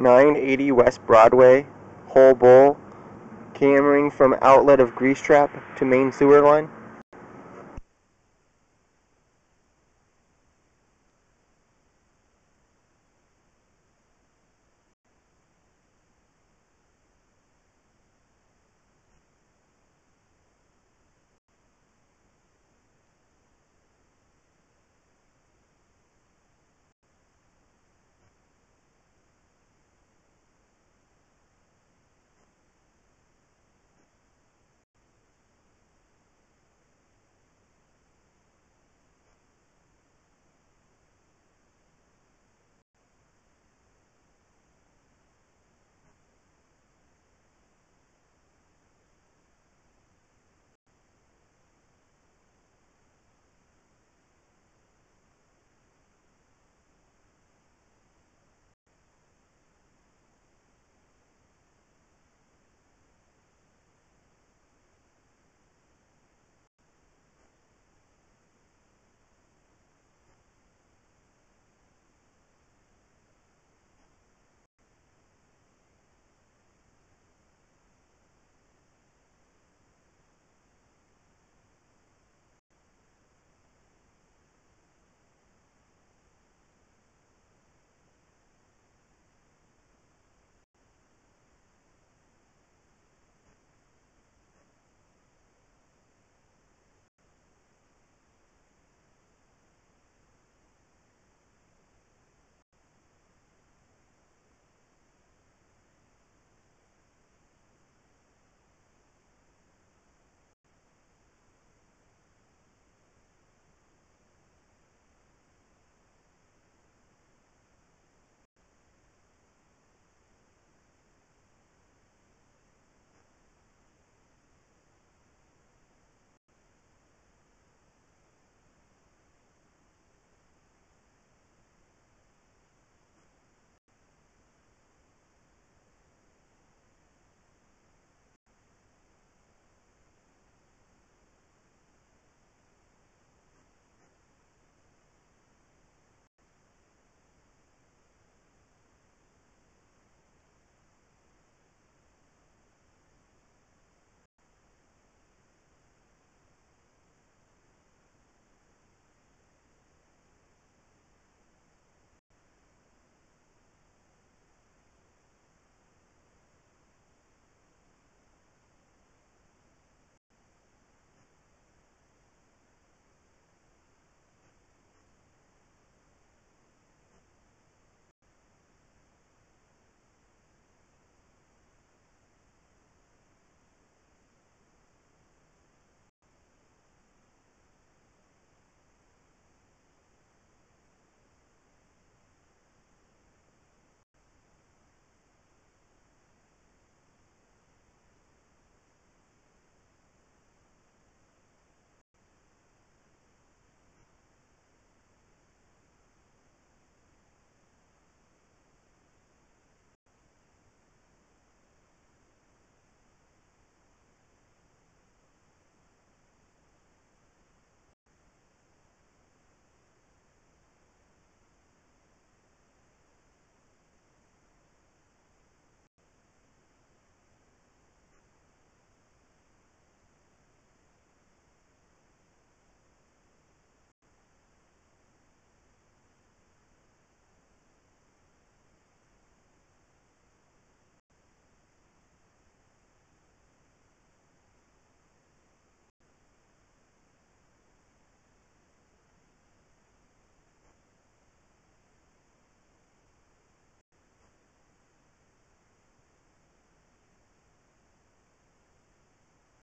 980 West Broadway, Whole Bowl, camering from outlet of grease trap to main sewer line.